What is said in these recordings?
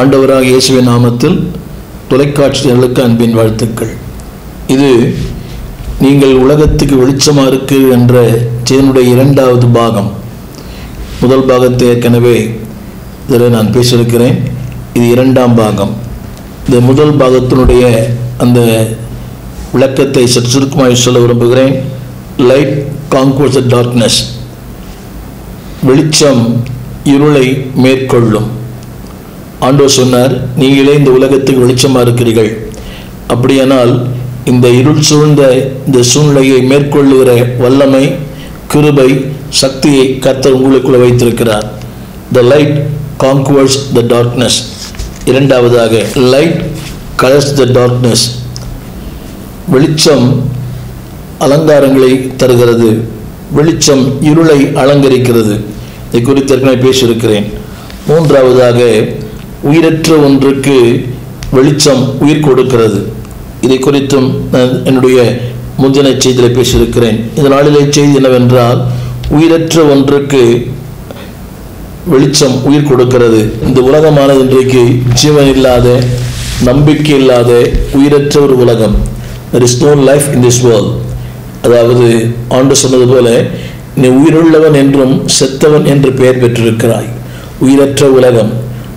ஆண்டவராக இயேசுவின் நாமத்தில் தொலைக்காட்சிகளுக்கு அன்பின் வாழ்த்துக்கள். இது நீங்கள் உலகத்துக்கு வெளிச்சமாக இருக்கு என்ற செயனுடைய இரண்டாவது பாகம். முதல் பாகத்தை ஏற்கனவே இதில் நான் பேசியிருக்கிறேன். இது இரண்டாம் பாகம். இந்த முதல் பாகத்தினுடைய அந்த விளக்கத்தை சற்று சுருக்கமாக சொல்ல விரும்புகிறேன். லைட் காங்கோஸ் டார்க்னஸ் வெளிச்சம் இருளை மேற்கொள்ளும். ஆண்டவர் சொன்னார் நீங்களே இந்த உலகத்துக்கு வெளிச்சமாக இருக்கிறீர்கள். அப்படியானால் இந்த இருள் சூழ்ந்த இந்த சூழ்நிலையை மேற்கொள்ளுகிற வல்லமை கிருபை சக்தியை கர்த்தர் உங்களுக்குள்ள வைத்திருக்கிறார். The light conquers the darkness இரண்டாவதாக லைட் கலர்ஸ் த டார்க்னஸ் வெளிச்சம் அலங்காரங்களை தருகிறது. வெளிச்சம் இருளை அலங்கரிக்கிறது. இதை குறித்து ஏற்கனவே பேசியிருக்கிறேன். மூன்றாவதாக உயிரற்ற ஒன்றுக்கு வெளிச்சம் உயிர் கொடுக்கிறது. இதை குறித்தும் நான் என்னுடைய முந்தின செய்தியில் பேசியிருக்கிறேன். இந்த நாளிலே செய்தி என்னவென்றால் உயிரற்ற ஒன்றுக்கு வெளிச்சம் உயிர் கொடுக்கிறது. இந்த உலகமானது இன்றைக்கு ஜீவன் இல்லாத நம்பிக்கை இல்லாத உயிரற்ற ஒரு உலகம். There is no life in this world அதாவது ஆண்டு சொன்னது போல நீ உயிருள்ளவன் என்றும் செத்தவன் என்று பெயர் பெற்றிருக்கிறாய். உயிரற்ற உலகம்.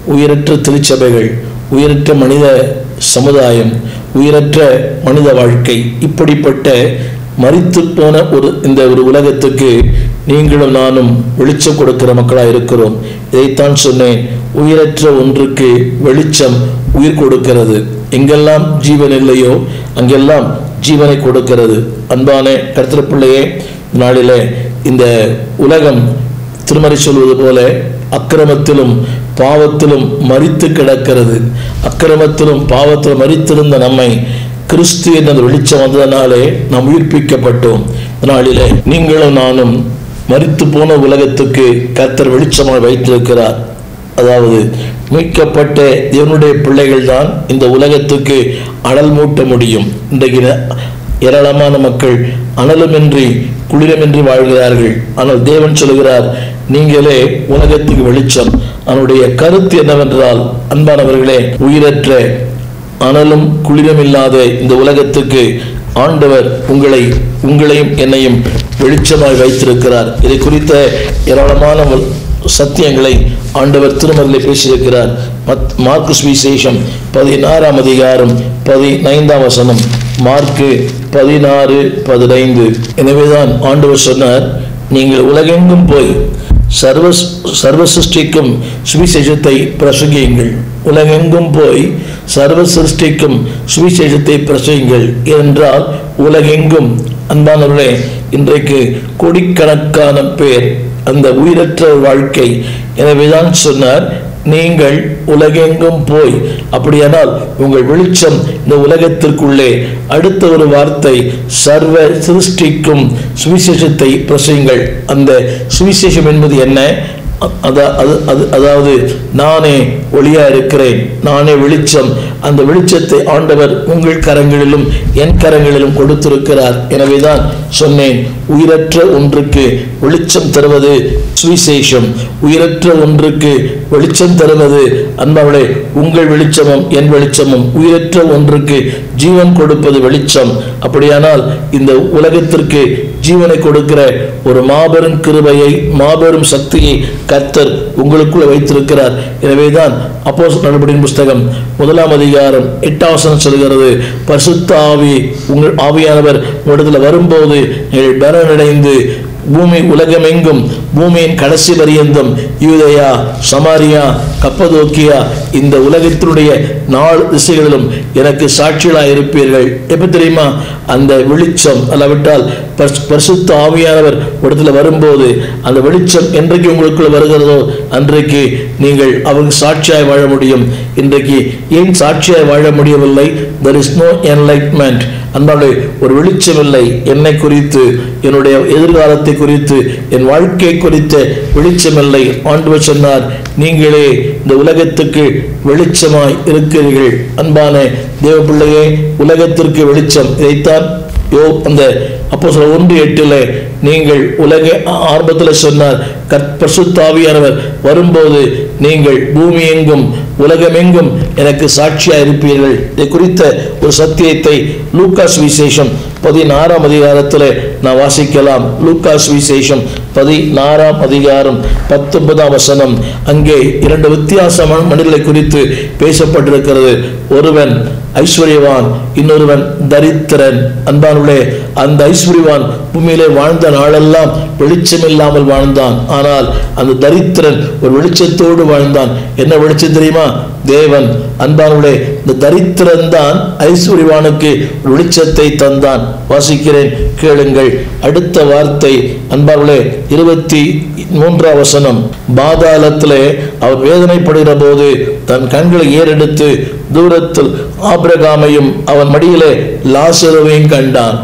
உயிரற்ற திருச்சபைகள் உயிரற்ற மனித சமுதாயம் உயிரற்ற மனித வாழ்க்கை இப்படிப்பட்ட மறித்து போன ஒரு இந்த ஒரு உலகத்துக்கு நீங்களும் நானும் வெளிச்சம் கொடுக்கிற மக்களாக இருக்கிறோம். இதைத்தான் சொன்னேன். உயிரற்ற ஒன்றுக்கு வெளிச்சம் உயிர் கொடுக்கிறது. எங்கெல்லாம் ஜீவன் இல்லையோ அங்கெல்லாம் ஜீவனை கொடுக்கிறது. அன்பான கருத்திர பிள்ளையே நாளிலே இந்த உலகம் திருமறை சொல்வது போல அக்கிரமத்திலும் பாவத்திலும் மறித்து கிடக்கிறது. அக்கிரமத்திலும் பாவத்திலும் மறித்திருந்த நம்மை கிறிஸ்து என்ற வெளிச்சம் வந்ததனாலே நாம் உயிர்ப்பிக்கப்பட்டோம். நாளிலே நீங்களும் நானும் மறித்து போன உலகத்துக்கு கர்த்தர் வெளிச்சமாக வைத்திருக்கிறார். அதாவது மீட்கப்பட்ட தேவனுடைய பிள்ளைகள் தான் இந்த உலகத்துக்கு அனல் மூட்ட முடியும். இன்றைக்கு ஏராளமான மக்கள் அனலுமின்றி குளிரமின்றி வாழ்கிறார்கள். ஆனால் தேவன் சொல்கிறார் நீங்களே உலகத்துக்கு வெளிச்சம். அவனுடைய கருத்து என்னவென்றால் அன்பானவர்களே உயிரற்ற அனலும் குளிரும் இல்லாத இந்த உலகத்துக்கு ஆண்டவர் உங்களை உங்களையும் என்னையும் வெளிச்சமாய் வைத்திருக்கிறார். இதை குறித்த ஏராளமான சத்தியங்களை ஆண்டவர் திருமறையிலே பேசியிருக்கிறார். மார்க்கு சுவிசேஷம் பதினாறாம் அதிகாரம் பதினைந்தாம் வசனம் மார்க்கு பதினாறு பதினைந்து. எனவேதான் ஆண்டவர் சொன்னார் நீங்கள் உலகெங்கும் போய் சர்வ சர்வ சிருஷ்டிக்கும் சுவிசேஷத்தை பிரசங்கியுங்கள். உலகெங்கும் போய் சர்வ சிருஷ்டிக்கும் சுவிசேஷத்தை பிரசங்கியுங்கள். என்றால் உலகெங்கும் அன்பானவர்களே இன்றைக்கு கோடிக்கணக்கான பேர் அந்த உயிரற்ற வாழ்க்கை. எனவேதான் சொன்னார் நீங்கள் உலகெங்கும் போய். அப்படியானால் உங்கள் வெளிச்சம் இந்த உலகத்திற்குள்ளே அடுத்த ஒரு வார்த்தை சர்வ சிருஷ்டிக்கும் சுவிசேஷத்தை பிரசையுங்கள் அந்த சுவிசேஷம் என்பது என்ன? அதாவது நானே ஒளியா இருக்கிறேன் நானே வெளிச்சம். அந்த வெளிச்சத்தை ஆண்டவர் உங்கள் கரங்களிலும் என் கரங்களிலும் கொடுத்திருக்கிறார். எனவேதான் சொன்னேன் உயிரற்ற ஒன்றுக்கு வெளிச்சம் தருவது சுவிசேஷம். உயிரற்ற ஒன்றுக்கு வெளிச்சம் தருவது அன்பவளே உங்கள் வெளிச்சமும் என் வெளிச்சமும். உயிரற்ற ஒன்றுக்கு ஜீவன் கொடுப்பது வெளிச்சம். அப்படியானால் இந்த உலகத்திற்கு ஜீவனை கொடுக்கிற ஒரு மாபெரும் கிருபையை மாபெரும் சக்தியை கர்த்தர் உங்களுக்குள்ள வைத்திருக்கிறார். எனவேதான் அப்போ நடவடிக்கை புஸ்தகம் முதலாம் அதிகாரம் எட்டாவசனம் சொல்கிறது பரிசுத்த ஆவி உங்கள் ஆவியானவர் உங்களிடத்தில் வரும்போது நீங்கள் பலனடைந்து பூமி உலகமெங்கும் பூமியின் கடைசி பரியந்தம் யூதயா சமாரியா கப்பதோக்கியா இந்த உலகத்தினுடைய நாலு திசைகளிலும் எனக்கு சாட்சிகளாக இருப்பீர்கள் எப்ப தெரியுமா? அந்த வெளிச்சம் அல்லாவிட்டால் பரிசுத்த ஆவியானவர் இடத்துல வரும்போது அந்த வெளிச்சம் என்றைக்கு உங்களுக்குள்ள வருகிறதோ அன்றைக்கு நீங்கள் அவங்க சாட்சியாய் வாழ முடியும். இன்றைக்கு ஏன் சாட்சியாய் வாழ முடியவில்லை? தெர் இஸ் நோ என்லைட்மெண்ட் அன்பாலே ஒரு வெளிச்சமில்லை என்னை குறித்து என்னுடைய எதிர்காலத்தை குறித்து என் வாழ்க்கை குறித்த வெளிச்சமில்லை. ஆண்டவர் சொன்னார் நீங்களே இந்த உலகத்துக்கு வெளிச்சமாய் இருக்கிறீர்கள். அன்பான தேவ பிள்ளையே உலகத்திற்கு வெளிச்சம் இதைத்தான் யோ அந்த அப்போ சில ஒன்று எட்டில் நீங்கள் உலக ஆரம்பத்தில் சொன்னார் கற்பசுத்தாவியானவர் வரும்போது நீங்கள் பூமி எங்கும் உலகமெங்கும் எனக்கு சாட்சியா இருப்பீர்கள் இதை குறித்த ஒரு சத்தியத்தை லூக்காஸ் விசேஷம் பதினாறாம் அதிகாரத்தில் நான் வாசிக்கலாம். லூக்காஸ் விசேஷம் பதினாறாம் அதிகாரம் பத்தொன்பதாம் வசனம். அங்கே இரண்டு வித்தியாசமான மனிதர்களை குறித்து பேசப்பட்டிருக்கிறது. ஒருவன் ஐஸ்வர்யவான் இன்னொருவன் தரித்திரன். அன்பானுள்ளே அந்த ஐஸ்வர்யவான் பூமியிலே வாழ்ந்த நாளெல்லாம் வெளிச்சம் இல்லாமல் வாழ்ந்தான். ஆனால் அந்த தரித்திரன் ஒரு வெளிச்சத்தோடு வாழ்ந்தான். என்ன வெளிச்சம் தெரியுமா? தேவன். அன்பானுடைய இந்த தரித்திரன் தான் ஐஸ்வர்யவானுக்கு வெளிச்சத்தை தந்தான். வாசிக்கிறேன் கேளுங்கள். அடுத்த வார்த்தை அன்பார்களே இருபத்தி மூன்றாம் வசனம். பாதாளத்திலே அவர் வேதனைப்படுகிற போது தன் கண்களை ஏறெடுத்து தூரத்தில் ஆபிரகாமையும் அவன் மடியிலே லாசருவையும் கண்டான்.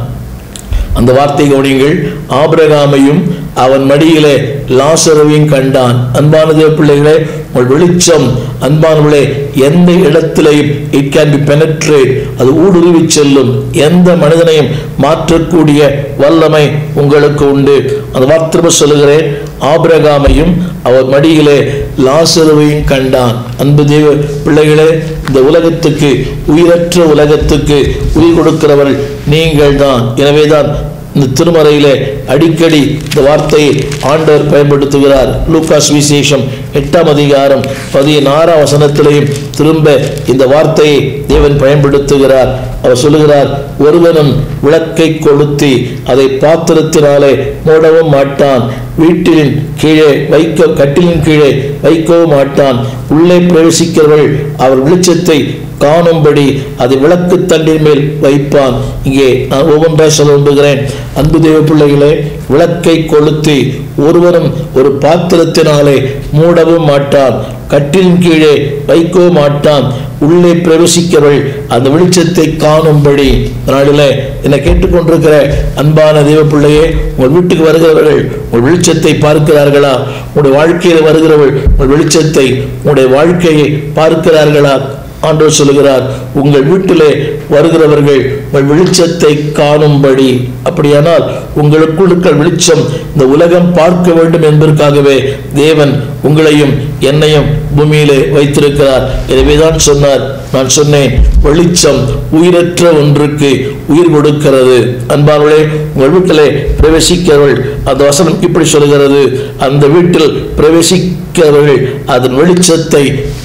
அந்த வார்த்தை கவனிங்கள் ஆபிரகாமையும் அவன் மடியிலே லாசரவையும் கண்டான். அன்பான தேவ பிள்ளைகளே உங்கள் வெளிச்சம் அன்பானவர்களே எந்த இடத்திலையும் இட் கேன் பி பெனட்ரேட் அது ஊடுருவி செல்லும். எந்த மனிதனையும் மாற்றக்கூடிய வல்லமை உங்களுக்கு உண்டு. அந்த வார்த்தை சொல்லுகிறேன் ஆபிரகாமையும் அவர் மடியிலே லாசருவையும் கண்டான். அன்பு தேவ பிள்ளைகளே இந்த உலகத்துக்கு உயிரற்ற உலகத்துக்கு உயிர் கொடுக்கிறவர்கள் நீங்கள் தான் எனவேதான் இந்த திருமறையிலே அடிக்கடி இந்த வார்த்தையை ஆண்டவர் பயன்படுத்துகிறார். லூகாஸ் விசேஷம் எட்டாம் அதிகாரம் பதினாறாம் வசனத்திலையும் திரும்ப இந்த வார்த்தையை தேவன் பயன்படுத்துகிறார். அவர் சொல்லுகிறார் ஒருவனும் விளக்கை கொளுத்தி அதை பாத்திரத்தினாலே மூடவும் மாட்டான். வீட்டிலின் கீழே வைக்க கட்டிலின் கீழே வைக்கவும் மாட்டான். உள்ளே பிரவேசிக்கிறவர்கள் அவர் வெளிச்சத்தை காணும்படி அது விளக்கு தண்டின் மேல் வைப்பான். இங்கே நான் ஒவ்வொன்றாய் சொல்ல விரும்புகிறேன் அன்பு தெய்வ பிள்ளைகளே விளக்கை கொளுத்தி ஒருவரும் ஒரு பாத்திரத்தினாலே மூடவும் மாட்டான். கட்டிலின் கீழே வைக்கவும் மாட்டான். உள்ளே பிரவேசிக்கிறவள் அந்த வெளிச்சத்தை காணும்படி. நாளில் என்னை கேட்டுக்கொண்டிருக்கிற அன்பான தெய்வ பிள்ளையே உங்கள் வீட்டுக்கு வருகிறவர்கள் உங்கள் வெளிச்சத்தை பார்க்கிறார்களா? உங்களுடைய வாழ்க்கையில் வருகிறவள் உங்கள் வெளிச்சத்தை உங்களுடைய வாழ்க்கையை பார்க்கிறார்களா? ஆண்டவர் சொல்லுகிறார் உங்கள் வீட்டிலே வருகிறவர்கள் உங்கள் வெளிச்சத்தை காணும்படி. அப்படியானால் உங்களுக்குள் இருக்கிற வெளிச்சம் இந்த உலகம் பார்க்க வேண்டும் என்பதற்காகவே தேவன் உங்களையும் என்னையும் பூமியிலே வைத்திருக்கிறார். எனவேதான் சொன்னார் நான் சொன்னேன் வெளிச்சம் உயிரற்ற ஒன்றுக்கு உயிர் கொடுக்கிறது. அன்பார்களே உங்கள் வீட்டிலே பிரவேசிக்கிறவர்கள் அந்த வசனம் இப்படி சொல்கிறது அந்த வீட்டில் பிரவேசிக்கிறவர்கள் அதன் வெளிச்சத்தை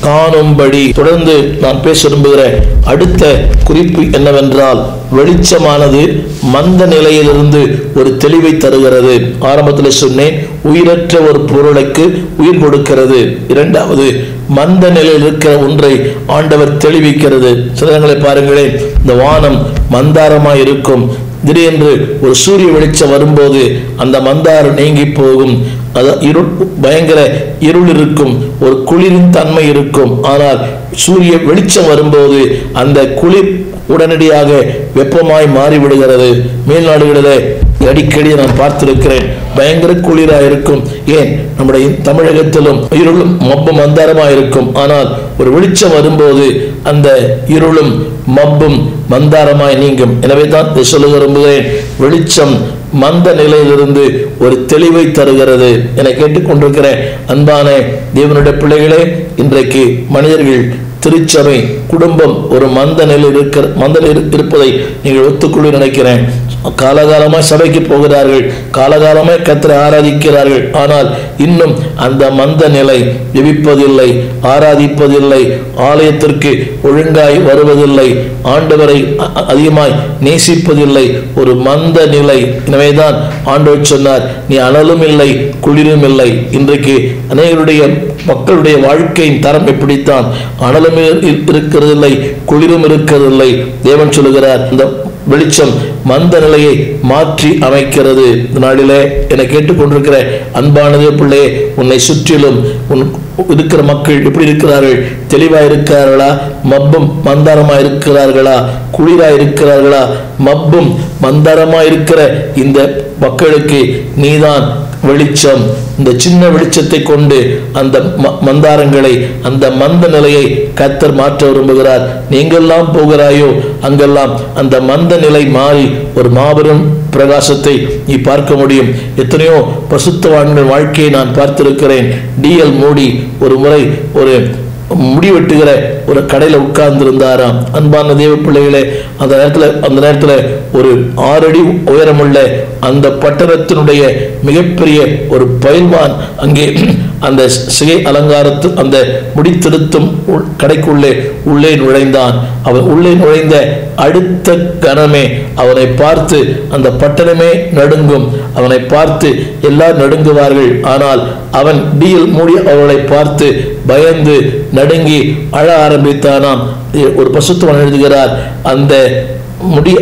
காணும்படி. தொடர்ந்து நான் பேச விரும்புகிற அடுத்த குறிப்பு என்னவென்றால் வெளிச்சமானது மந்த நிலையிலிருந்து ஒரு தெளிவை தருகிறது. ஆரம்பத்தில் சொன்னேன் உயிரற்ற ஒரு பொருளுக்கு உயிர் கொடுக்கிறது. இரண்டாவது மந்த நிலையில் இருக்கிற ஒன்றை ஆண்டவர் தெளிவிக்கிறது. சிலங்களை பாருங்களேன் இந்த வானம் மந்தாரமாய் இருக்கும். திடீரென்று ஒரு சூரிய வெளிச்சம் வரும்போது அந்த மந்தாரம் நீங்கி போகும். அது இருள் பயங்கர இருள் இருக்கும். ஒரு குளிரின் தன்மை இருக்கும். ஆனால் சூரிய வெளிச்சம் வரும்போது அந்த குளிர் உடனடியாக வெப்பமாய் மாறிவிடுகிறது. மேல்நாடுகளிலே அடிக்கடி நான் பார்த்திருக்கிறேன். பயங்கர குளிரா இருக்கும் ஏன்? நம்முடைய தமிழகத்திலும் இருளும் மப்பும் மந்தாரமா இருக்கும் ஆனால் ஒரு வெளிச்சம் வரும்போது அந்த இருளும் மப்பும் மந்தாரமாய் நீங்கும். எனவே தான் சொல்ல விரும்புகிறேன். வெளிச்சம் மந்த நிலையிலிருந்து ஒரு தெளிவை தருகிறது என கேட்டுக்கொண்டிருக்கிறேன். அன்பான தேவனுடைய பிள்ளைகளே இன்றைக்கு மனிதர்கள் திருச்சபை குடும்பம் ஒரு மந்த நிலை இருக்கிற மந்த நிலை இருப்பதை நீங்கள் ஒத்துக்கொள்ள நினைக்கிறேன். காலகாலமாய் சபைக்கு போகிறார்கள். காலகாலமாய் கத்தரை ஆராதிக்கிறார்கள். ஆனால் இன்னும் அந்த மந்த நிலை ஜெபிப்பதில்லை ஆராதிப்பதில்லை ஆலயத்திற்கு ஒழுங்காய் வருவதில்லை ஆண்டவரை அதிகமாய் நேசிப்பதில்லை. ஒரு மந்த நிலை எனவேதான் ஆண்டவர் சொன்னார் நீ அனலும் இல்லை குளிரும் இல்லை இன்றைக்கு அநேகருடைய மக்களுடைய வாழ்க்கையின் தரம் எப்படித்தான்? அனலும் இரு- இருக்கிறதில்லை குளிரும் இருக்கிறதில்லை. தேவன் சொல்லுகிறார் இந்த வெளிச்சம் மந்த நிலையை மாற்றி அமைக்கிறது. இந்த நாளிலே என்னை கேட்டுக்கொண்டிருக்கிற அன்பானதே பிள்ளையே உன்னை சுற்றிலும் உன் இருக்கிற மக்கள் எப்படி இருக்கிறார்கள். தெளிவா இருக்கிறார்களா மப்பும் மந்தாரமா இருக்கிறார்களா குளிரா இருக்கிறார்களா மப்பும் மந்தாரமா இருக்கிற இந்த மக்களுக்கு நீதான் வெளிச்சம். இந்த சின்ன வெளிச்சத்தை கொண்டு அந்த ம- மந்தாரங்களை அந்த மந்த நிலையை கத்தர் மாற்ற விரும்புகிறார். நீங்கெல்லாம் போகிறாயோ? அங்கெல்லாம் அந்த மந்த நிலை மாறி ஒரு மாபெரும் பிரகாசத்தை நீ பார்க்க முடியும். எத்தனையோ பசுத்தவான்கள் வாழ்க்கையை நான் பார்த்திருக்கிறேன். டிஎல் மோடி ஒரு முறை ஒரு முடி வெட்டுகிற ஒரு கடையில உட்கார்ந்திருந்தாராம். அன்பான தேவ பிள்ளைகளே அந்த நேரத்துல அந்த நேரத்துல ஒரு ஆறடி உயரமுள்ள அந்த பட்டணத்தினுடைய மிகப்பெரிய ஒரு பயில்வான் அங்கே அந்த சிகை அலங்காரத்து அந்த முடித்திருத்தும் உள்- கடைக்குள்ளே உள்ளே நுழைந்தான். அவன் உள்ளே நுழைந்த அடுத்த கணமே அவனை பார்த்து அந்த பட்டணமே நடுங்கும். அவனை பார்த்து எல்லாம் நடுங்குவார்கள். ஆனால் அவன் டியில் மூடி அவர்களை பார்த்து பயந்து நடுங்கி அழ ஆரம்பித்தானாம். ஒரு பசுத்துவன் எழுதுகிறார் அந்த முடி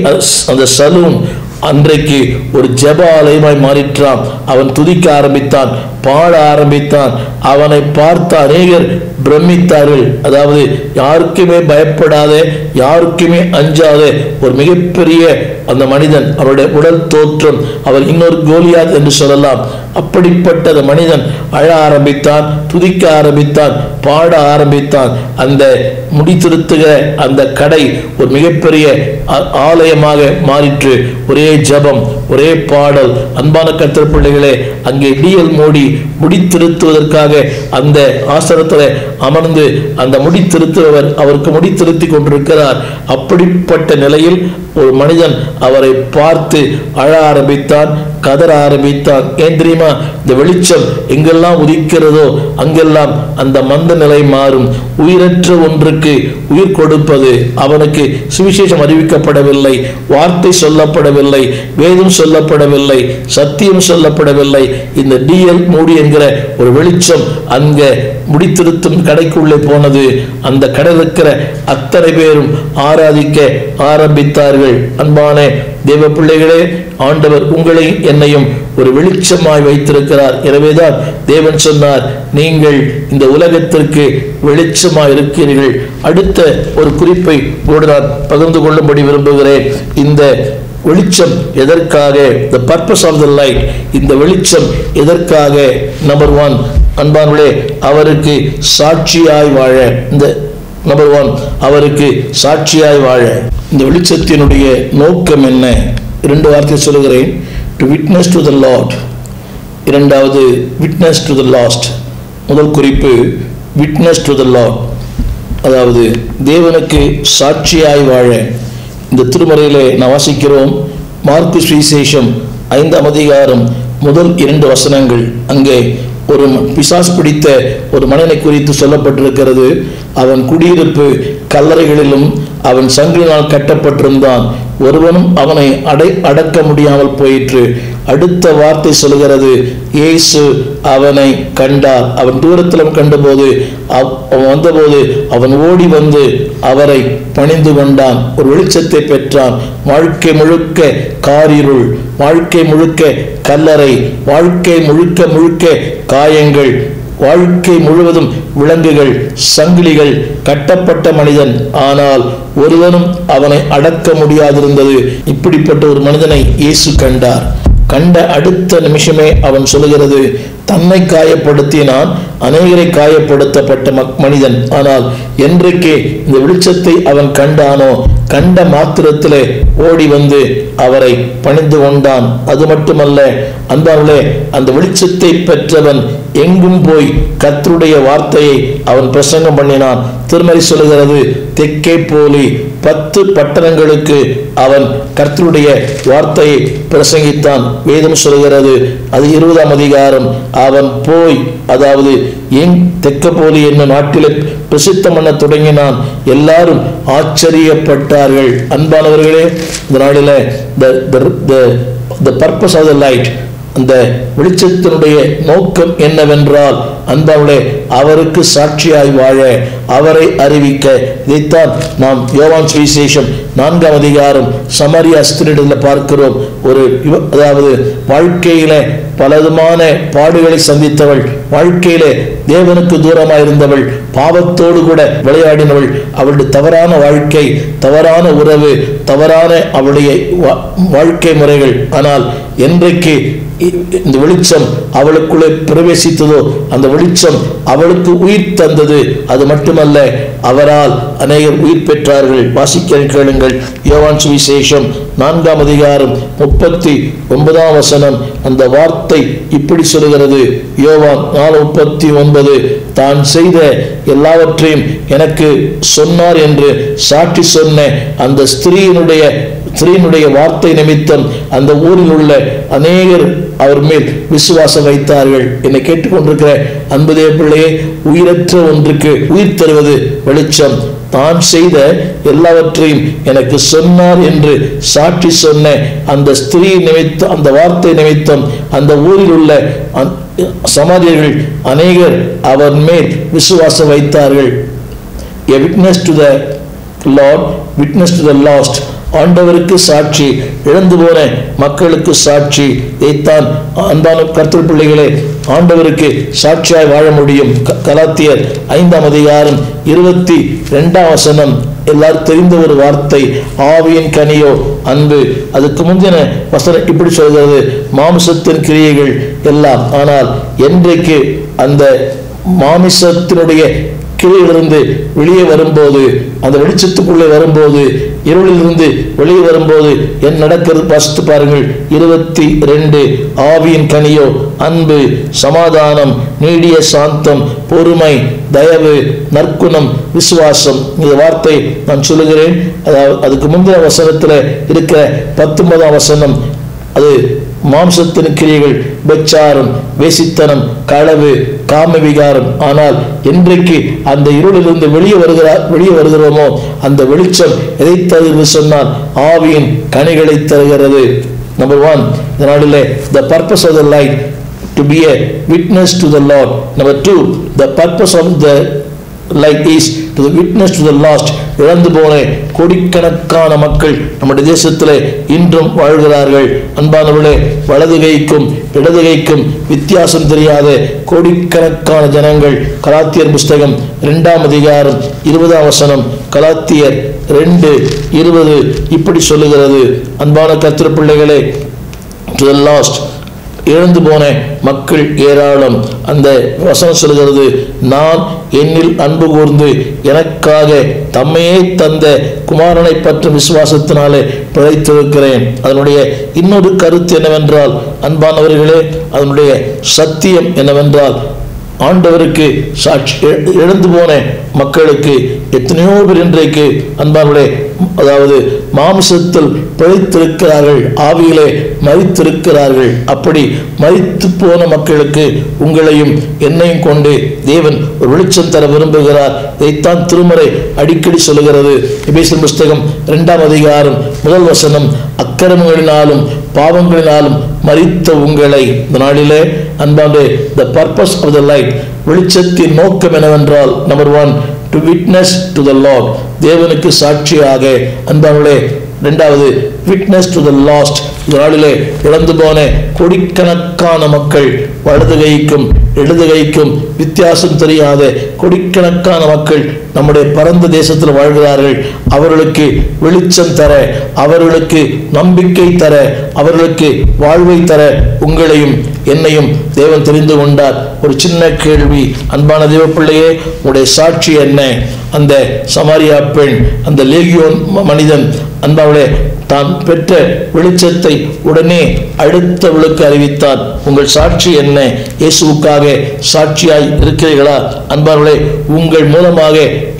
அந்த சலூன் அன்றைக்கு ஒரு ஜெப ஆலயமாய் மாறிற்றான். அவன் துதிக்க ஆரம்பித்தான் பாட ஆரம்பித்தான். அவனை பார்த்த அநேகர் பிரமித்தார்கள். அதாவது யாருக்குமே பயப்படாத யாருக்குமே அஞ்சாத. ஒரு மிகப்பெரிய அந்த மனிதன் அவருடைய உடல் தோற்றம். அவர் இன்னொரு கோலியாத் என்று சொல்லலாம். அப்படிப்பட்ட மனிதன் அழ ஆரம்பித்தான் துதிக்க ஆரம்பித்தான் பாட ஆரம்பித்தான். அந்த முடித்திருத்துகிற அந்த கடை ஒரு மிகப்பெரிய ஆ- ஆலயமாக மாறிற்று. ஒரே ஜெபம் ஒரே பாடல். அன்பான கத்திர பிள்ளைகளே அங்கே டிஎல் மோடி முடித்திருத்துவதற்காக அந்த ஆசனத்தில் அமர்ந்து அந்த முடித்திருத்துவர் அவருக்கு முடித்திருத்தி கொண்டிருக்கிறார். அப்படிப்பட்ட நிலையில் ஒரு மனிதன் அவரை பார்த்து அழ ஆரம்பித்தான். கதற ஆரம்பித்தான். ஏன் தெரியுமா? இந்த வெளிச்சம் எங்கெல்லாம் உதிக்கிறதோ அங்கெல்லாம் அந்த மந்த நிலை மாறும். உயிரற்ற ஒன்றுக்கு உயிர் கொடுப்பது அவனுக்கு சுவிசேஷம் அறிவிக்கப்படவில்லை. வார்த்தை சொல்லப்படவில்லை. வேதம் சொல்லப்படவில்லை. சத்தியம் சொல்லப்படவில்லை. இந்த டிஎல் மூடி என்கிற ஒரு வெளிச்சம் அங்க முடித்திருத்தும் கடைக்குள்ளே போனது. அந்த கடை இருக்கிற அத்தனை பேரும் ஆராதிக்க ஆரம்பித்தார்கள். அன்பான தேவ பிள்ளைகளே ஆண்டவர் உங்களை என்னையும் ஒரு வெளிச்சமாய் வைத்திருக்கிறார். எனவேதான் தேவன் சொன்னார் நீங்கள் இந்த உலகத்திற்கு வெளிச்சமாய் இருக்கிறீர்கள். அடுத்த ஒரு குறிப்பை கூட நான் பகிர்ந்து கொள்ளும்படி விரும்புகிறேன். இந்த வெளிச்சம் எதற்காக? The purpose of the light இந்த வெளிச்சம் எதற்காக? நம்பர் ஒன் அன்பானுடைய அவருக்கு சாட்சியாய் வாழ. இந்த நம்பர் ஒன் அவருக்கு சாட்சியாய் வாழ. இந்த வெளிச்சத்தினுடைய நோக்கம் என்ன? இரண்டு வார்த்தை சொல்லுகிறேன். To witness to the lord இரண்டாவது விட்னஸ் டு த லாஸ்ட் முதல் குறிப்பு விட்னஸ் டு த லார்ட் அதாவது தேவனுக்கு சாட்சியாய் வாழ. இந்த திருமறையிலே நாம் வாசிக்கிறோம் மார்க்கு சுவிசேஷம் ஐந்தாம் அதிகாரம் முதல் இரண்டு வசனங்கள். அங்கே ஒரு பிசாஸ் பிடித்த ஒரு மனிதனை குறித்து சொல்லப்பட்டிருக்கிறது. அவன் குடியிருப்பு கல்லறைகளிலும் அவன் சங்கிலினால் கட்டப்பட்டிருந்தான். ஒருவனும் அவனை அடை அடக்க முடியாமல் போயிற்று. அடுத்த வார்த்தை சொல்கிறது இயேசு அவனை கண்டார். அவன் தூரத்திலும் கண்டபோது அவ்- அவன் வந்தபோது அவன் ஓடி வந்து அவரை பணிந்து கொண்டான். ஒரு வெளிச்சத்தை பெற்றான். வாழ்க்கை முழுக்க காரிருள் வாழ்க்கை முழுக்க கல்லறை வாழ்க்கை முழுக்க முழுக்க காயங்கள் வாழ்க்கை முழுவதும் விலங்குகள் சங்கிலிகள் கட்டப்பட்ட மனிதன். ஆனால் ஒருவனும் அவனை அடக்க முடியாதிருந்தது. இப்படிப்பட்ட ஒரு மனிதனை இயேசு கண்டார். கண்ட அடுத்த நிமிஷமே அவன் சொல்லுகிறது தன்னை காயப்படுத்தினான் அநேகரை காயப்படுத்தப்பட்ட மக்- மனிதன். ஆனால் என்றைக்கே இந்த வெளிச்சத்தை அவன் கண்டானோ கண்ட மாத்திரத்திலே ஓடி வந்து அவரை பணிந்து கொண்டான். அது மட்டுமல்ல அன்பார்களே அந்த வெளிச்சத்தை பெற்றவன் எங்கும் போய் கத்தருடைய வார்த்தையை அவன் பிரசங்கம் பண்ணினான். திருமறை சொல்லுகிறது தெக்கே போலி பத்து பட்டணங்களுக்கு அவன் கர்த்தருடைய வார்த்தையை பிரசங்கித்தான். வேதம் சொல்கிறது அது இருபதாம் அதிகாரம். அவன் போய் அதாவது எங் தெக்கப்போலி என்னும் நாட்டிலே பிரசித்தம் பண்ண தொடங்கினான். எல்லாரும் ஆச்சரியப்பட்டார்கள். அன்பானவர்களே இந்த நாளில் the purpose of the light அந்த வெளிச்சத்தினுடைய நோக்கம் என்னவென்றால் அன்பவளே அவருக்கு சாட்சியாய் வாழ அவரை அறிவிக்க. இதைத்தான் நாம் யோவான் சுவிசேஷம் நான்காம் அதிகாரம் சமரிய அஸ்திரிடத்தில் பார்க்கிறோம். ஒரு அதாவது வாழ்க்கையில பலதுமான பாடுகளை சந்தித்தவள் வாழ்க்கையிலே தேவனுக்கு தூரமாக இருந்தவள் பாவத்தோடு கூட விளையாடினவள் அவளுடைய தவறான வாழ்க்கை தவறான உறவு தவறான அவளுடைய வா- வாழ்க்கை முறைகள். ஆனால் என்றைக்கு இந்த வெளிச்சம் அவளுக்குள்ளே பிரவேசித்ததோ அந்த வெளிச்சம் அவளுக்கு உயிர் தந்தது. அது மட்டுமல்ல அவரால் அநேகர் உயிர் பெற்றார்கள். வாசிக்க கேளுங்கள். யோவான் சுவிசேஷம் நான்காம் அதிகாரம் முப்பத்தி ஒன்பதாம் வசனம். அந்த வார்த்தை இப்படி சொல்கிறது யோவான் நாலு முப்பத்தி ஒன்பது தான் செய்த எல்லாவற்றையும் எனக்கு சொன்னார் என்று சாட்சி சொன்ன அந்த ஸ்திரீயினுடைய ஸ்திரீனுடைய வார்த்தை நிமித்தம் அந்த ஊரில் உள்ள அநேகர் அவர் மேல் விசுவாசம் வைத்தார்கள். என்னை கேட்டுக்கொண்டிருக்கிற அன்பதே பிள்ளையே உயிரற்ற ஒன்றுக்கு உயிர் தருவது வெளிச்சம். தான் செய்த எல்லாவற்றையும் எனக்கு சொன்னார் என்று சாட்சி சொன்ன அந்த ஸ்திரீ நிமித்தம் அந்த வார்த்தை நிமித்தம் அந்த ஊரில் உள்ள சமாதியர்கள் அநேகர் அவர் மேல் விசுவாசம் வைத்தார்கள். A witness to the lord witness to the lost ஆண்டவருக்கு சாட்சி இழந்து போன மக்களுக்கு சாட்சி இதைத்தான் அன்பான கர்த்தர் பிள்ளைகளே ஆண்டவருக்கு சாட்சியாய் வாழ முடியும். க- கலாத்தியர் ஐந்தாம் அதிகாரம் இருபத்தி ரெண்டாம் வசனம். எல்லாரும் தெரிந்த ஒரு வார்த்தை ஆவியின் கனியோ அன்பு. அதுக்கு முந்தின வசனம் இப்படி சொல்கிறது மாமிசத்தின் கிரியைகள் எல்லாம் ஆனால் என்றைக்கு அந்த மாமிசத்தினுடைய கீழிலிருந்து வெளியே வரும்போது அந்த வெளிச்சத்துக்குள்ளே வரும்போது இருளிலிருந்து வெளியே வரும்போது என்ன நடக்கிறது வாசித்து பாருங்கள். இருபத்தி ரெண்டு ஆவியின் கனியோ அன்பு சமாதானம் நீடிய சாந்தம் பொறுமை தயவு நற்குணம் விசுவாசம் இந்த வார்த்தை நான் சொல்லுகிறேன். அதாவது அதுக்கு முந்தைய வசனத்தில் இருக்கிற பத்தொன்பதாம் வசனம் அது மாம்சத்தின் கிரியைகள் பெச்சாரம் வேசித்தனம் களவு காம விகாரம் ஆனால் என்றைக்கு அந்த இருளிலிருந்து வெளியே வருகிறார் வெளியே வருகிறோமோ அந்த வெளிச்சம் எதை தருகிறது சொன்னால் ஆவியின் கனிகளை தருகிறது. நம்பர் ஒன் இந்த நாடில் the purpose of the light to be a witness to the lord number two the purpose of the light is to witness to the lost இழந்து போன கோடிக்கணக்கான மக்கள் நம்முடைய தேசத்திலே இன்றும் வாழ்கிறார்கள். அன்பானவர்களே வலது கைக்கும் இடது கைக்கும் வித்தியாசம் தெரியாத கோடிக்கணக்கான ஜனங்கள். கலாத்தியர் புஸ்தகம் இரண்டாம் அதிகாரம் இருபதாம் வசனம் கலாத்தியர் ரெண்டு இருபது இப்படி சொல்லுகிறது. அன்பான கத்திர பிள்ளைகளே டு த லாஸ்ட் எழுந்து போன மக்கள் ஏராளம். அந்த வசனம் சொல்கிறது நான் என்னில் அன்பு கூர்ந்து எனக்காக தம்மையே தந்த குமாரனை பற்றும் விசுவாசத்தினாலே பிழைத்திருக்கிறேன். அதனுடைய இன்னொரு கருத்து என்னவென்றால் அன்பானவர்களே அதனுடைய சத்தியம் என்னவென்றால் ஆண்டவருக்கு சாட்சி இழந்து போன மக்களுக்கு எத்தனையோ பேர் இன்றைக்கு அன்பார்களே அதாவது மாம்சத்தில் பிழைத்திருக்கிறார்கள் ஆவியிலே மறித்திருக்கிறார்கள் அப்படி மறித்து போன மக்களுக்கு உங்களையும் என்னையும் கொண்டு தேவன் ஒரு வெளிச்சம் தர விரும்புகிறார். இதைத்தான் திருமறை அடிக்கடி சொல்லுகிறது. இபேசன் புஸ்தகம் இரண்டாம் அதிகாரம் முதல் வசனம் அக்கிரமங்களினாலும் பாவங்களினாலும் மறித்த உங்களை. இந்த நாளிலே அன்பாண்டே the purpose of the light வெளிச்சத்தின் நோக்கம் என்னவென்றால் number one to witness to the lord தேவனுக்கு சாட்சியாக அன்பாங்களே ரெண்டாவது விட்னஸ் டு த லாஸ்ட் நாளிலே இழந்து போன கொடிக்கணக்கான மக்கள் வலது கைக்கும் இடது கைக்கும் வித்தியாசம் தெரியாத கொடிக்கணக்கான மக்கள் நம்முடைய பரந்த தேசத்தில் வாழ்கிறார்கள் அவர்களுக்கு வெளிச்சம் தர அவர்களுக்கு நம்பிக்கை தர அவர்களுக்கு வாழ்வை தர உங்களையும் என்னையும் தேவன் தெரிந்து கொண்டார் ஒரு சின்ன கேள்வி அன்பான தேவ பிள்ளையே உங்களுடைய சாட்சி என்ன அந்த சமாரியா பெண் அந்த லேகியோன் மனிதன் அன்பாவளே தான் பெற்ற வெளிச்சத்தை உடனே அடுத்தவளுக்கு அறிவித்தார். உங்கள் சாட்சி என்ன? இயேசுவுக்காக சாட்சியாய் இருக்கிறீர்களா? அன்பார்களே உங்கள் மூலமாக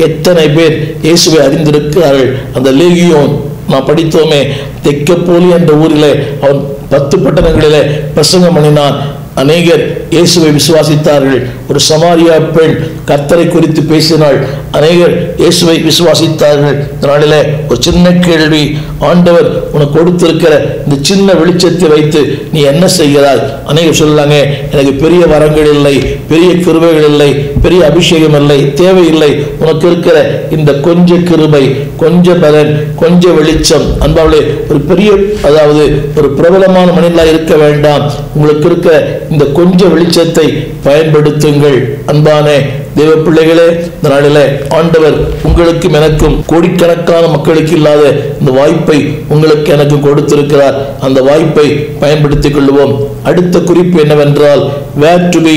எத்தனை பேர் இயேசுவை அறிந்திருக்கிறார்கள்? அந்த லேகியோன் நான் படித்தோமே தெக்கப்போலி என்ற ஊரிலே அவன் பத்து பட்டணங்களிலே பிரசங்கம் பண்ணினான். அநேகர் இயேசுவை விசுவாசித்தார்கள். ஒரு சமாரியா பெண் கர்த்தரை குறித்து பேசினாள் அநேகர் இயேசுவை விசுவாசித்தார்கள். இதனால நாளிலே ஒரு சின்ன கேள்வி ஆண்டவர் உனக்கு கொடுத்திருக்கிற இந்த சின்ன வெளிச்சத்தை வைத்து நீ என்ன செய்கிறாய்? அநேகர் சொல்லாங்க எனக்கு பெரிய வரங்கள் இல்லை பெரிய கிருபைகள் இல்லை பெரிய அபிஷேகம் இல்லை தேவையில்லை உனக்கு இருக்கிற இந்த கொஞ்ச கிருபை கொஞ்ச பலன் கொஞ்ச வெளிச்சம் அன்பாவளே ஒரு பெரிய அதாவது ஒரு பிரபலமான மனிதனாக இருக்க வேண்டாம். உங்களுக்கு இருக்கிற இந்த கொஞ்ச வெளிச்சத்தை பயன்படுத்துங்கள். அன்பான தேவ பிள்ளைகளே இந்த நாளிலே ஆண்டவர் உங்களுக்கும் எனக்கும் கோடிக்கணக்கான மக்களுக்கு இல்லாத இந்த வாய்ப்பை உங்களுக்கு எனக்கு கொடுத்திருக்கிறார். அந்த வாய்ப்பை பயன்படுத்திக் கொள்வோம் அடுத்த குறிப்பு என்னவென்றால் வேர் டு பி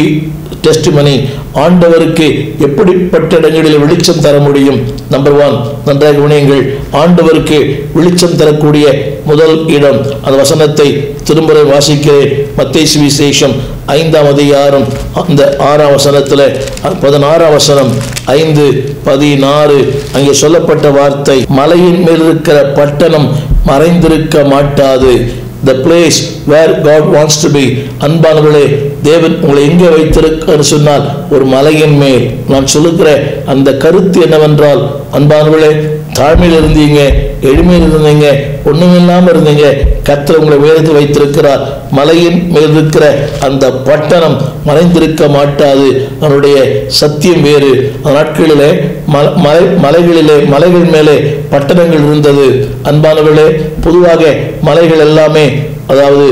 டெஸ்டிமனி ஆண்டவருக்கு எப்படிப்பட்ட இடங்களில் வெளிச்சம் தர முடியும்? நம்பர் ஒன் நன்றாக கவனியுங்கள். ஆண்டவருக்கு வெளிச்சம் தரக்கூடிய முதல் இடம் அந்த வசனத்தை திருமுறை வாசிக்கிறேன். மத்திய சுவிசேஷம் ஐந்தாம் அதிகாரம் அந்த ஆறாம் வசனத்தில் பதினாறாம் வசனம் ஐந்து பதினாறு அங்கே சொல்லப்பட்ட வார்த்தை மலையின் மேல் இருக்கிற பட்டணம் மறைந்திருக்க மாட்டாது. The place where God wants to be அன்பானவர்களே தேவன் உங்களை எங்கே வைத்திருக்கார் சொன்னால் ஒரு மலையின் மேல். நான் சொல்லுகிற அந்த கருத்து என்னவென்றால் அன்பானவர்களே தாழ்மையில் இருந்தீங்க எளிமையில் இருந்தீங்க ஒண்ணுமில்லாம இருந்தீங்க கத்தர் உங்களை உயர்த்து வைத்திருக்கிறார். மலையின் மேல் இருக்கிற அந்த பட்டணம் மறைந்திருக்க மாட்டாது. அவனுடைய சத்தியம் வேறு. நாட்களிலே மலை மலைகளிலே மலைகள் மேலே பட்டணங்கள் இருந்தது. அன்பானவர்களே பொதுவாக மலைகள் எல்லாமே அதாவது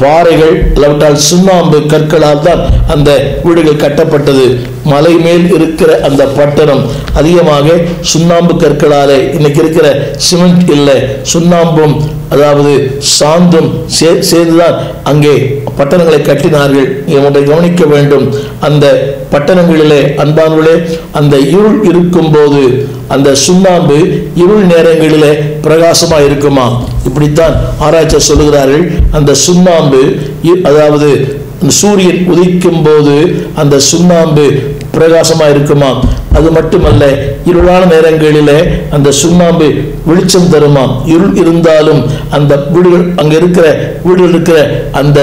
பாறைகள் இல்லாவிட்டால் சுண்ணாம்பு கற்களால் தான் அந்த வீடுகள் கட்டப்பட்டது. மலை மேல் இருக்கிற அந்த பட்டணம் அதிகமாக சுண்ணாம்பு கற்களாலே இன்னைக்கு இருக்கிற சிமெண்ட் இல்லை சுண்ணாம்பும் அதாவது சாந்தும் சே சேர்ந்துதான் அங்கே பட்டணங்களை கட்டினார்கள். நீங்கள் ஒன்றை கவனிக்க வேண்டும். அந்த பட்டணங்களிலே அன்பான்களே அந்த இருள் இருக்கும்போது அந்த சுண்ணாம்பு இருள் நேரங்களிலே பிரகாசமா இருக்குமா? இப்படித்தான் ஆராய்ச்சி சொல்லுகிறார்கள். அந்த சுண்ணாம்பு இ- அதாவது சூரியன் உதிக்கும் போது அந்த சுண்ணாம்பு பிரகாசமா இருக்குமா? அது மட்டுமல்ல இருளான நேரங்களிலே அந்த சுண்ணாம்பு வெளிச்சம் தருமாம் இருள் இருந்தாலும் அந்த வீடுகள் அங்க இருக்கிற வீடுகள் இருக்கிற அந்த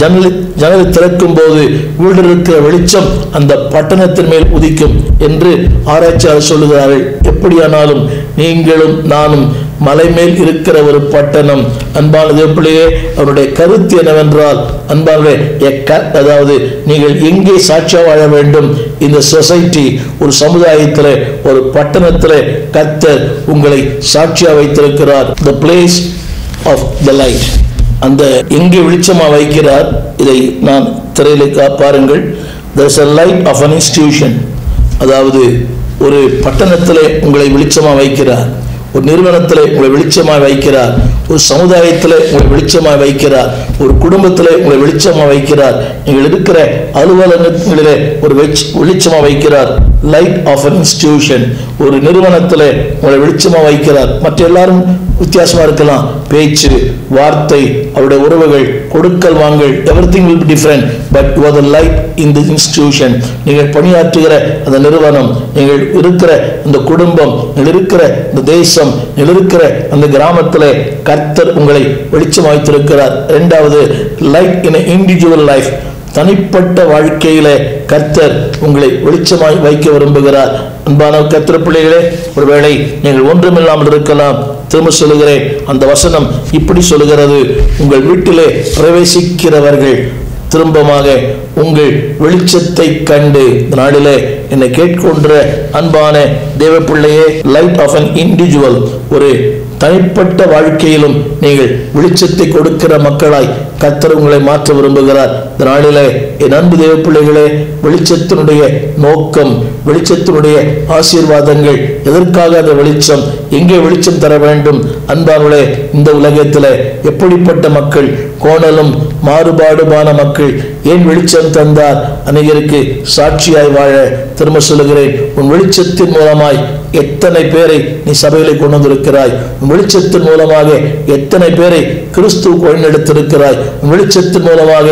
ஜன்னலி ஜன்னலை திறக்கும் போது வீடு இருக்கிற வெளிச்சம் அந்த பட்டணத்தின் மேல் உதிக்கும் என்று ஆராய்ச்சியாளர் சொல்லுகிறார்கள். எப்படியானாலும் நீங்களும் நானும் மலை மேல் இருக்கிற ஒரு பட்டணம். அன்பான தேவப்பிள்ளையே அவருடைய கருத்து என்னவென்றால் அன்பானே அதாவது நீங்கள் எங்கே சாட்சியாக வாழ வேண்டும்? இந்த சொசைட்டி ஒரு சமுதாயத்தில் ஒரு பட்டணத்தில் கத்தர் உங்களை சாட்சியாக வைத்திருக்கிறார். The place of the light அந்த எங்கே வெளிச்சமாக வைக்கிறார் இதை நான் திரையில் பாருங்கள். There's a light of an institution அதாவது ஒரு பட்டணத்தில் உங்களை வெளிச்சமாக வைக்கிறார். ஒரு நிறுவனத்தில் உங்களை வெளிச்சமாக வைக்கிறார். ஒரு சமுதாயத்தில் உங்களை வெளிச்சமாக வைக்கிறார். ஒரு குடும்பத்தில் உங்களை வெளிச்சமாக வைக்கிறார். நீங்கள் இருக்கிற அலுவலகங்களிலே ஒரு வெச்- வைக்கிறார். லைட் ஆஃப் அன் இன்ஸ்டிடியூஷன் ஒரு நிறுவனத்தில் உங்களை வெளிச்சமாக வைக்கிறார். மற்ற எல்லாரும் வித்தியாசமாக இருக்கலாம். பேச்சு வார்த்தை அவருடைய உறவுகள் கொடுக்கல் வாங்கல் everything will be different but you are the light in the institution நீங்கள் பணியாற்றுகிற அந்த நிறுவனம் நீங்கள் இருக்கிற அந்த குடும்பம் நீங்கள் இருக்கிற இந்த தேசம் நீங்கள் இருக்கிற அந்த கிராமத்தில் கர்த்தர் உங்களை வெளிச்சம் வைத்திருக்கிறார் ரெண்டாவது லைட் இன் இண்டிவிஜுவல் லைஃப் தனிப்பட்ட வாழ்க்கையில கர்த்தர் உங்களை வெளிச்சமாய் வைக்க விரும்புகிறார். அன்பான கர்த்தர் பிள்ளைகளே ஒருவேளை நீங்கள் ஒன்றுமில்லாமல் இருக்கலாம். திரும்ப சொல்லுகிறேன். அந்த வசனம் இப்படி சொல்லுகிறது. உங்கள் வீட்டிலே பிரவேசிக்கிறவர்கள் திரும்பமாக உங்கள் வெளிச்சத்தை கண்டு இந்த நாளிலே என்னை கேட்கின்ற அன்பான தேவ பிள்ளையே லைட் ஆஃப் அன் இண்டிவிஜுவல் ஒரு தனிப்பட்ட வாழ்க்கையிலும் நீங்கள் வெளிச்சத்தை கொடுக்கிற மக்களாய் கத்தர் உங்களை மாற்ற விரும்புகிறார். இந்த நாளிலே என் அன்பு தேவ பிள்ளைகளே வெளிச்சத்தினுடைய நோக்கம் வெளிச்சத்தினுடைய ஆசீர்வாதங்கள் எதற்காக அந்த வெளிச்சம் எங்கே வெளிச்சம் தர வேண்டும்? அன்பானவர்களே இந்த உலகத்தில் எப்படிப்பட்ட மக்கள் கோணலும் மாறுபாடுமான மக்கள் ஏன் வெளிச்சம் தந்தார்? அநேகருக்கு சாட்சியாய் வாழ திரும்ப சொல்லுகிறேன். உன் வெளிச்சத்தின் மூலமாய் எத்தனை பேரை நீ சபையிலே கொண்டு வந்திருக்கிறாய்? உன் வெளிச்சத்தின் மூலமாக எத்தனை பேரை கிறிஸ்துவுக்கு வழிநடத்திருக்கிறாய் வெளிச்சத்து மூலமாக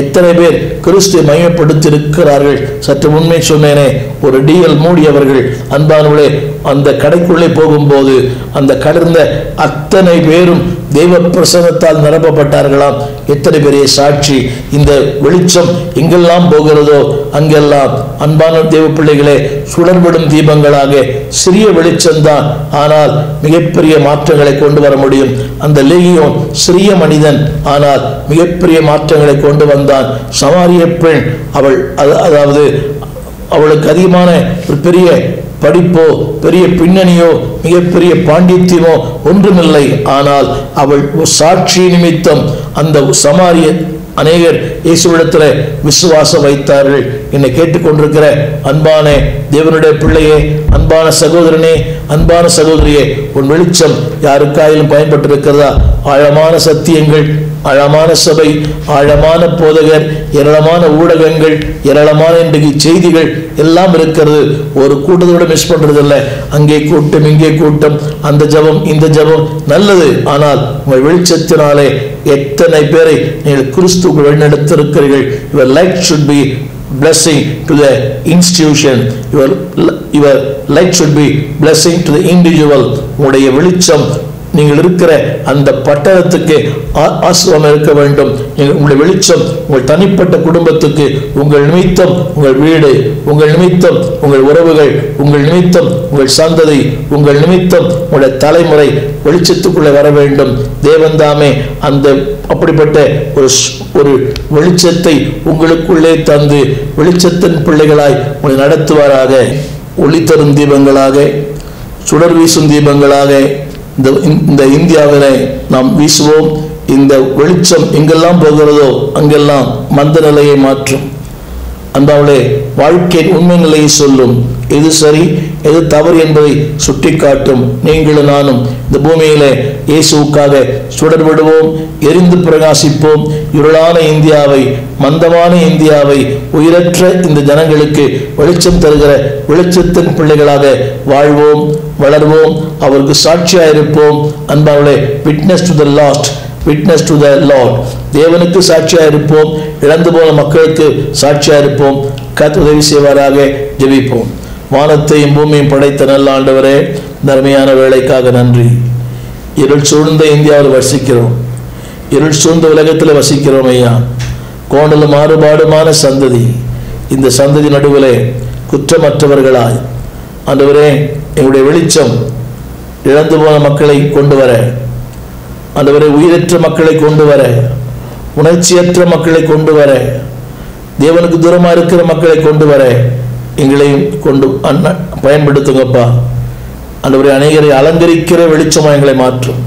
எத்தனை பேர் கிறிஸ்து மையப்படுத்தியிருக்கிறார்கள் சற்று உண்மை சொன்னேனே ஒரு டிஎல் மூடியவர்கள். அன்பானவளே அந்த கடைக்குள்ளே போகும்போது அந்த கடந்த அத்தனை பேரும் தெய்வ பிரசனத்தால் நிரப்பப்பட்டார்களாம். எத்தனை பெரிய சாட்சி. இந்த வெளிச்சம் எங்கெல்லாம் போகிறதோ அங்கெல்லாம். அன்பான தெய்வ பிள்ளைகளே சுடர்விடும் தீபங்களாக சிறிய வெளிச்சம்தான். ஆனால் மிகப்பெரிய மாற்றங்களை கொண்டு வர முடியும். அந்த லேகியோன் சிறிய மனிதன். ஆனால் மிகப்பெரிய மாற்றங்களை கொண்டு வந்தான். சமாரிய பெண் அவள் அதாவது அவளுக்கு அதிகமான ஒரு பெரிய படிப்போ பெரிய பின்னணியோ மிகப்பெரிய பாண்டித்யமோ ஒன்றுமில்லை. ஆனால் அவள் ஒரு சாட்சி நிமித்தம் அந்த சமாரிய அநேகர் இயேசுவிடத்தில் விசுவாசம் வைத்தார்கள். என்னை கேட்டுக்கொண்டிருக்கிற அன்பான தேவனுடைய பிள்ளையே அன்பான சகோதரனே அன்பான சகோதரியே உன் வெளிச்சம் யாருக்காயிலும் பயன்பட்டிருக்கிறதா? ஆழமான சத்தியங்கள் ஆழமான சபை ஆழமான போதகர் ஏராளமான ஊடகங்கள் ஏராளமான இன்றைக்கு செய்திகள் எல்லாம் இருக்கிறது. ஒரு கூட்டத்தோட மிஸ் பண்றது அங்கே கூட்டம் இங்கே கூட்டம். அந்த ஜபம் இந்த ஜபம் நல்லது. ஆனால் உங்கள் வெளிச்சத்தினாலே எத்தனை பேரை நீங்கள் கிறிஸ்துக்குள் வழிநடத்திருக்கிறீர்கள்? Your light should be blessing to the institution. Your your light should be blessing to the individual. உங்களுடைய வெளிச்சம் நீங்கள் இருக்கிற அந்த பட்டணத்துக்கு ஆ- இருக்க வேண்டும். உங்களுடைய வெளிச்சம் உங்கள் தனிப்பட்ட குடும்பத்துக்கு உங்கள் நிமித்தம் உங்கள் வீடு உங்கள் நிமித்தம் உங்கள் உறவுகள் உங்கள் நிமித்தம் உங்கள் சந்ததி உங்கள் நிமித்தம் உங்களுடைய தலைமுறை வெளிச்சத்துக்குள்ளே வர வேண்டும். தேவன்தாமே அந்த அப்படிப்பட்ட ஒரு ஒரு வெளிச்சத்தை உங்களுக்குள்ளே தந்து வெளிச்சத்தின் பிள்ளைகளாய் உங்களை நடத்துவாராக. ஒளி தரும் தீபங்களாக சுடர் வீசும் தீபங்களாக இந்த இந்த நாம் வீசுவோம். இந்த வெளிச்சம் எங்கெல்லாம் போகிறதோ அங்கெல்லாம் மந்த நிலையை மாற்றும். அந்தாவுடைய வாழ்க்கையின் உண்மை நிலையை சொல்லும். எது சரி எது தவறு என்பதை சுட்டிக்காட்டும். நீங்களும் நானும் இந்த பூமியிலே இயேசுவுக்காக சுடர்விடுவோம் எரிந்து பிரகாசிப்போம். இருளான இந்தியாவை மந்தமான இந்தியாவை உயிரற்ற இந்த ஜனங்களுக்கு வெளிச்சம் தருகிற வெளிச்சத்தின் பிள்ளைகளாக வாழ்வோம் வளர்வோம் அவருக்கு சாட்சியாக இருப்போம் அன்பாவுடைய witness to the lost witness to the lord தேவனுக்கு சாட்சியாக இருப்போம் இழந்து போன மக்களுக்கு சாட்சியாக இருப்போம் கத் உதவி செய்வாராக ஜெபிப்போம். வானத்தையும் பூமியும் படைத்த நல்ல ஆண்டவரே தர்மையான வேலைக்காக நன்றி. இருள் சூழ்ந்த இந்தியாவில் வசிக்கிறோம். இருள் சூழ்ந்த உலகத்தில் வசிக்கிறோம் ஐயா. கோணலும் மாறுபாடுமான சந்ததி. இந்த சந்ததி நடுவிலே குற்றமற்றவர்களாய். ஆண்டவரே எங்களுடைய வெளிச்சம் இழந்து போன மக்களை கொண்டு வர ஆண்டவரை உயிரற்ற மக்களை கொண்டு வர உணர்ச்சியற்ற மக்களை கொண்டு வர தேவனுக்கு தூரமாக இருக்கிற மக்களை கொண்டு வர எங்களையும் கொண்டு அண்ண பயன்படுத்துங்கப்பா. ஆண்டவரை அநேகரை அலங்கரிக்கிற வெளிச்சமாக எங்களை மாற்றும்.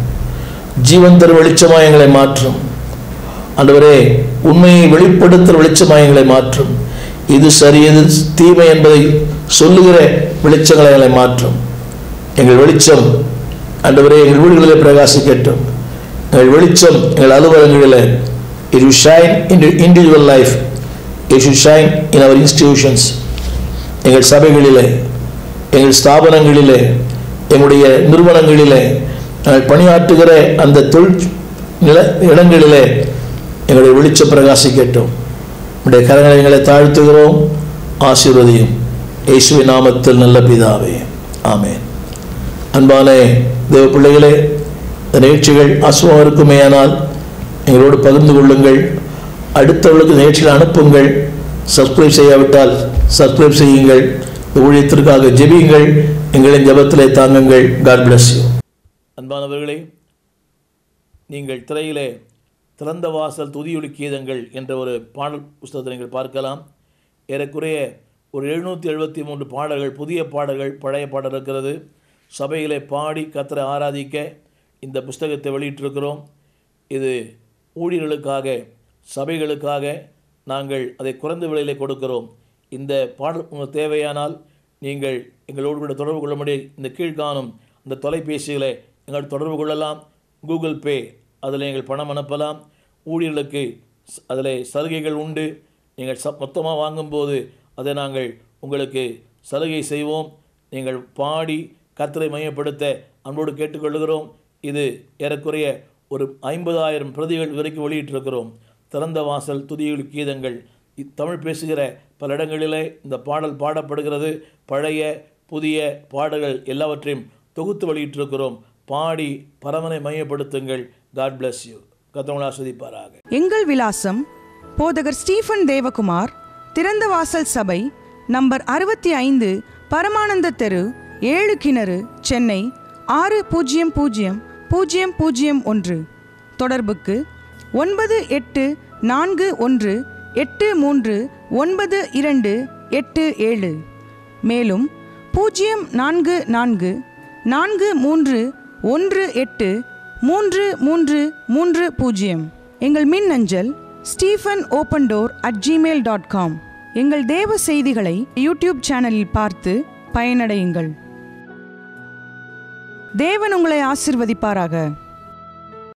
ஜீவன் தர வெளிச்சமாக எங்களை மாற்றும். அந்தவரே உண்மையை வெளிப்படுத்துகிற வெளிச்சமாக எங்களை மாற்றும். இது சரி எது தீமை என்பதை சொல்லுகிற வெளிச்சங்களை எங்களை மாற்றும். எங்கள் வெளிச்சம் ஆண்டவரே எங்கள் வீடுகளிலே பிரகாசிக்கட்டும். எங்கள் வெளிச்சம் எங்கள் அலுவலகங்களிலே. It shine in individual life it shine in our institutions எங்கள் சபைகளிலே எங்கள் ஸ்தாபனங்களிலே எங்களுடைய நிறுவனங்களிலே நாங்கள் பணியாற்றுகிற அந்த தொழில் நில இடங்களிலே எங்களுடைய வெளிச்ச பிரகாசிக்கட்டும். உடைய கரங்களை எங்களை தாழ்த்துகிறோம். ஆசீர்வதியும். இயேசுவி நாமத்தில் நல்ல பிதாவே. ஆமென். அன்பான தேவ பிள்ளைகளே இந்த நிகழ்ச்சிகள் அசுவம் இருக்குமேயானால் எங்களோடு பகிர்ந்து கொள்ளுங்கள். அடுத்தவர்களுக்கு நிகழ்ச்சிகள் அனுப்புங்கள். சப்ஸ்கிரைப் செய்யாவிட்டால் சப்ஸ்கிரைப் செய்யுங்கள் இந்த ஊழியத்திற்காக ஜெபியுங்கள் எங்களின் ஜபத்திலே தாங்குங்கள். காட் பிளஸ் யூ அன்பானவர்களே நீங்கள் திரையிலே திறந்த வாசல் துதியொலி கீதங்கள் என்ற ஒரு பாடல் புஸ்தகத்தை நீங்கள் பார்க்கலாம். ஏறக்குறைய ஒரு எழுநூற்றி எழுபத்தி மூன்று பாடல்கள் புதிய பாடல்கள் பழைய பாடல் இருக்கிறது. சபையிலே பாடி கத்தரை ஆராதிக்க இந்த புஸ்தகத்தை வெளியிட்டிருக்கிறோம். இது ஊழியர்களுக்காக சபைகளுக்காக நாங்கள் அதை குறைந்த விலையிலே கொடுக்கிறோம். இந்த பாடல் உங்களுக்கு தேவையானால் நீங்கள் எங்களோடு கூட தொடர்பு கொள்ள முடியும் இந்த கீழ்காணும் இந்த தொலைபேசிகளை எங்கள் தொடர்பு கொள்ளலாம். கூகுள் பே அதில் நீங்கள் பணம் அனுப்பலாம். ஊழியர்களுக்கு அதில் சலுகைகள் உண்டு. நீங்கள் ச மொத்தமாக வாங்கும்போது அதை நாங்கள் உங்களுக்கு சலுகை செய்வோம். நீங்கள் பாடி கத்தரை மையப்படுத்த அன்போடு கேட்டுக்கொள்கிறோம். இது ஏறக்குறைய ஒரு ஐம்பதாயிரம் பிரதிகள் வரைக்கும் வெளியிட்டிருக்கிறோம். திறந்த வாசல் துதியுள் கீதங்கள் தமிழ் பேசுகிற பல இடங்களிலே இந்த பாடல் பாடப்படுகிறது. பழைய புதிய பாடல்கள் எல்லாவற்றையும் தொகுத்து வெளியிட்டிருக்கிறோம். பாடி பரமனை மையப்படுத்துங்கள். காட் பிளஸ் யூ கத்தவங்களா சுதிப்பாராக எங்கள் விலாசம் போதகர் ஸ்டீஃபன் தேவகுமார் திறந்த வாசல் சபை நம்பர் அறுபத்தி ஐந்து பரமானந்த தெரு ஏழு கிணறு சென்னை ஆறு பூஜ்ஜியம் பூஜ்ஜியம் பூஜ்ஜியம் பூஜ்ஜியம் ஒன்று. தொடர்புக்கு ஒன்பது எட்டு நான்கு ஒன்று எட்டு மூன்று ஒன்பது இரண்டு எட்டு ஏழு. மேலும் பூஜ்ஜியம் நான்கு நான்கு நான்கு மூன்று ஒன்று எட்டு மூன்று மூன்று மூன்று பூஜ்ஜியம் எங்கள் மின் அஞ்சல் Stephen open door at gmail dot com எங்கள் தேவ செய்திகளை யூடியூப் சேனலில் பார்த்து பயனடையுங்கள். தேவன் உங்களை ஆசிர்வதிப்பாராக.